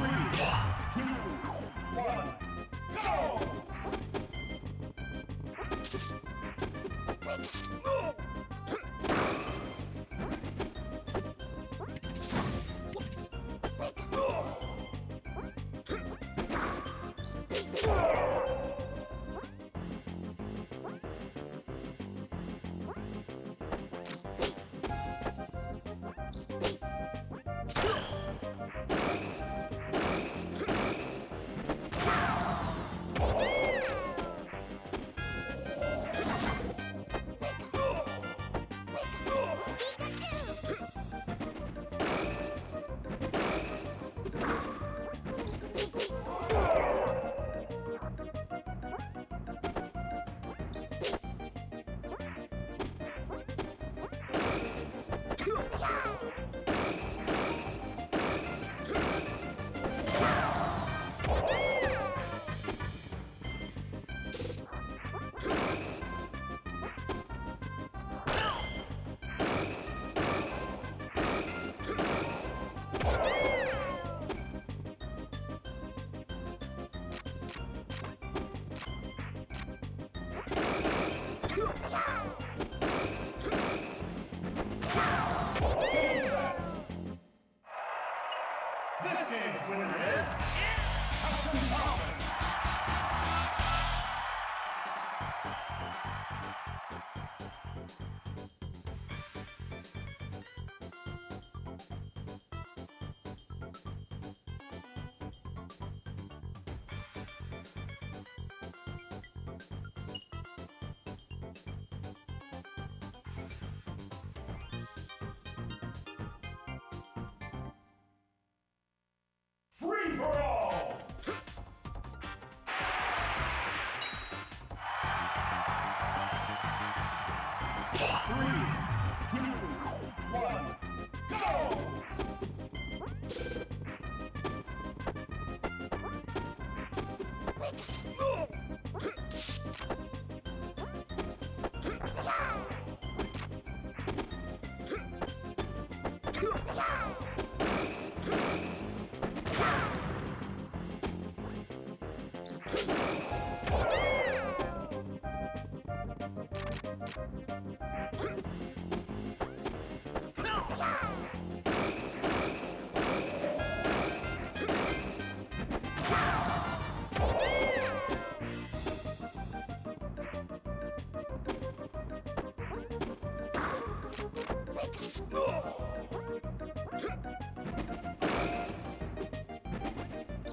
two, one, go! This game's winner is Captain Falcon. Three, two,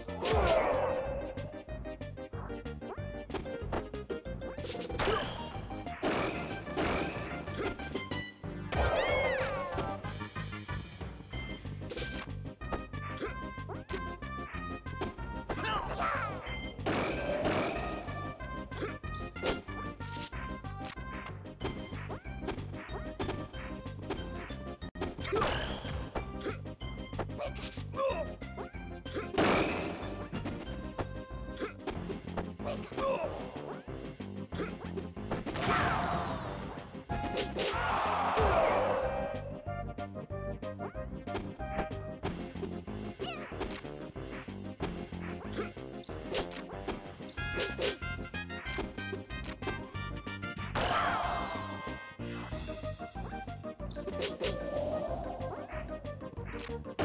Game set. This game's